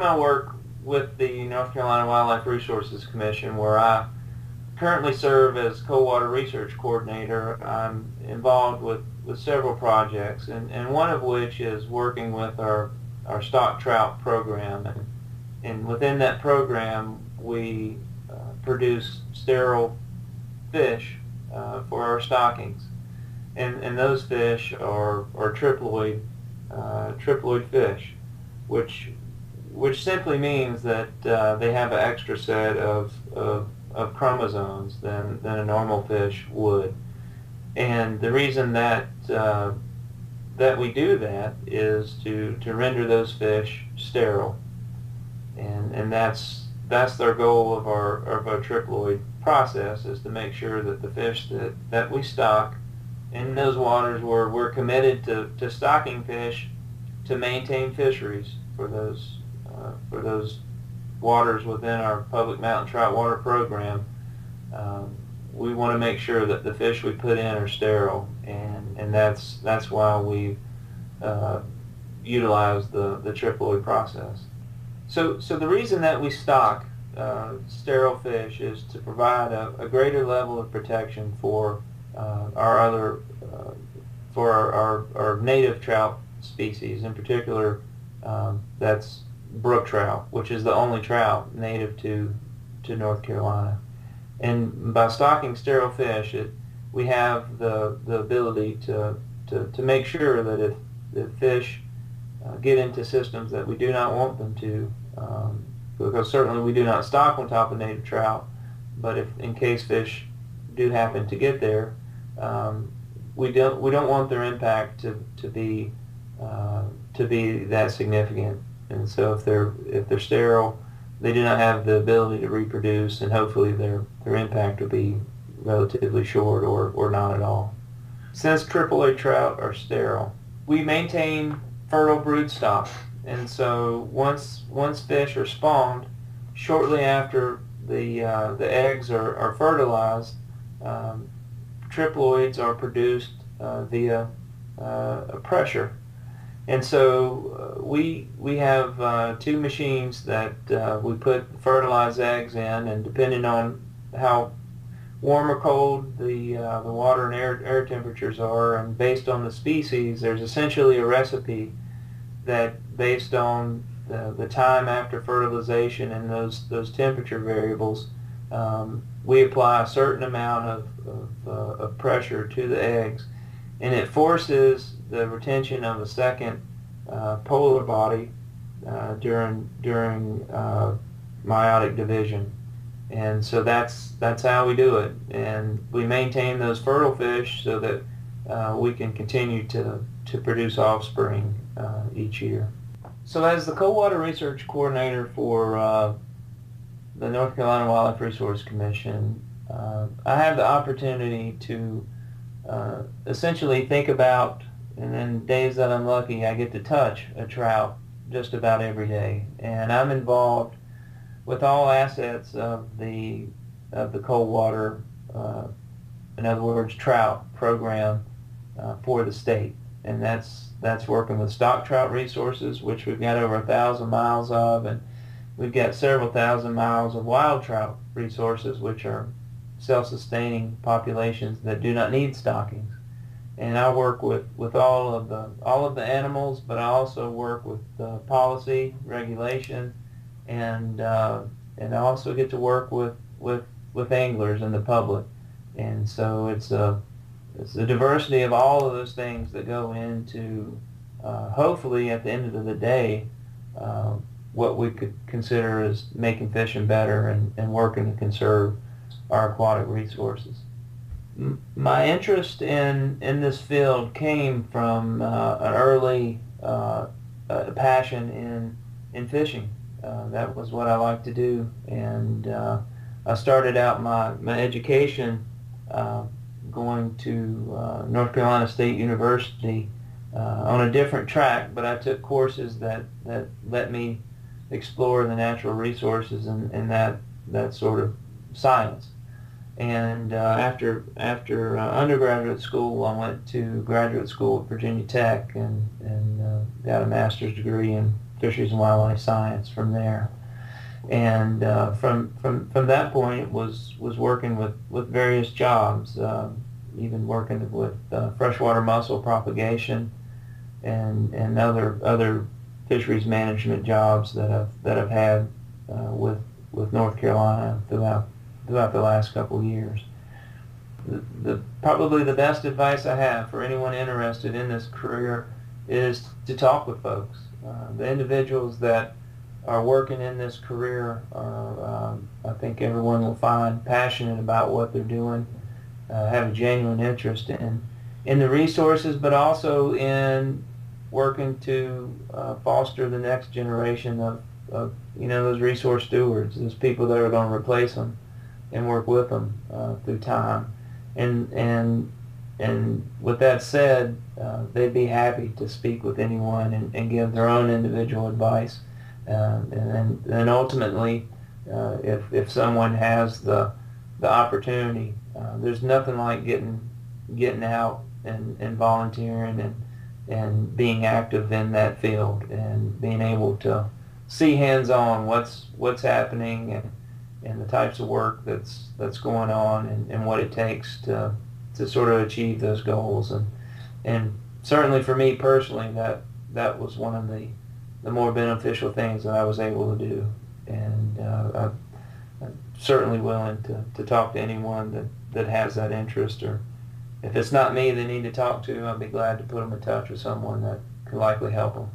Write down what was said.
my work with the North Carolina Wildlife Resources Commission, where I currently serve as Coldwater Research Coordinator, I'm involved with, with several projects, and, and one of which is working with our, our stock trout program. And, and within that program, we uh, produce sterile fish uh, for our stockings. And, and those fish are, are triploid, uh, triploid fish, which, which simply means that uh, they have an extra set of, of, of chromosomes than, than a normal fish would. And the reason that uh, that we do that is to, to render those fish sterile. And, and that's, that's their goal of our, of our triploid process is to make sure that the fish that, that we stock in those waters where we're committed to, to stocking fish to maintain fisheries for those uh, for those waters within our public mountain trout water program. Um, we want to make sure that the fish we put in are sterile, and, and that's that's why we uh, utilize the the triploid process. So so the reason that we stock uh, sterile fish is to provide a, a, greater level of protection for uh, our other, uh, for our, our, our, native trout species. In particular, um, that's brook trout, which is the only trout native to, to North Carolina. And by stocking sterile fish, it, we have the, the ability to, to, to make sure that if the fish uh, get into systems that we do not want them to, um, because certainly we do not stock on top of native trout, but if in case fish do happen to get there, um, we don't we don't want their impact to, to be uh, to be that significant. And so if they're if they're sterile, they do not have the ability to reproduce, and hopefully their their impact will be relatively short or, or not at all. Since AAA trout are sterile, we maintain fertile brood stock and so once once fish are spawned, shortly after the uh, the eggs are, are fertilized, um, triploids are produced uh, via uh, pressure. And so uh, we we have uh, two machines that uh, we put fertilized eggs in, and depending on how warm or cold the the water and air air temperatures are, and based on the species, there's essentially a recipe that based on the, the time after fertilization and those, those temperature variables, um, we apply a certain amount of, of, uh, of, pressure to the eggs. And it forces the retention of a second uh, polar body uh, during, during uh, meiotic division. And so that's, that's how we do it. And we maintain those fertile fish so that uh, we can continue to, to produce offspring uh, each year. So as the cold water Research Coordinator for the North Carolina Wildlife Resource Commission, uh, I have the opportunity to uh, essentially think about, and then days that I'm lucky, I get to touch a trout just about every day. And I'm involved with all assets of the of the Coldwater, uh, in other words, trout program uh, for the state and that's that's working with stock trout resources, which we've got over a thousand miles of, and we've got several thousand miles of wild trout resources, which are self-sustaining populations that do not need stockings. And I work with, with all of the all of the animals, but I also work with policy, regulation, and uh, and I also get to work with, with, with anglers and the public. And so it's a it's the diversity of all of those things that go into, uh, hopefully at the end of the day, uh, what we could consider as making fishing better and, and working to conserve our aquatic resources. My interest in, in this field came from uh, an early uh, passion in, in fishing. Uh, that was what I liked to do, and uh, I started out my, my education going to uh, North Carolina State University uh, on a different track, but I took courses that, that let me explore the natural resources and, and that, that sort of science. And uh, after after uh, undergraduate school, I went to graduate school at Virginia Tech and, and uh, got a master's degree in fisheries and wildlife science from there. And uh, from from from that point was was working with with various jobs, uh, even working with uh, freshwater mussel propagation and and other other fisheries management jobs that I've that I've had uh, with with North Carolina throughout throughout the last couple years. The, the probably the best advice I have for anyone interested in this career is to talk with folks. Uh, the individuals that are working in this career are, um, I think everyone will find passionate about what they're doing, uh, have a genuine interest in in the resources, but also in working to uh, foster the next generation of, of, you know, those resource stewards, those people that are going to replace them and work with them uh, through time. And, and, and with that said, uh, they'd be happy to speak with anyone and, and give their own individual advice. Uh, and then ultimately, uh, if, if someone has the, the opportunity, uh, there's nothing like getting, getting out and, and volunteering and, and being active in that field and being able to see hands-on what's what's happening and and the types of work that's that's going on and, and what it takes to to sort of achieve those goals and and certainly for me personally that that was one of the the more beneficial things that I was able to do and uh, I, I'm certainly willing to, to talk to anyone that, that has that interest or if it's not me they need to talk to, I'll be glad to put them in touch with someone that could likely help them.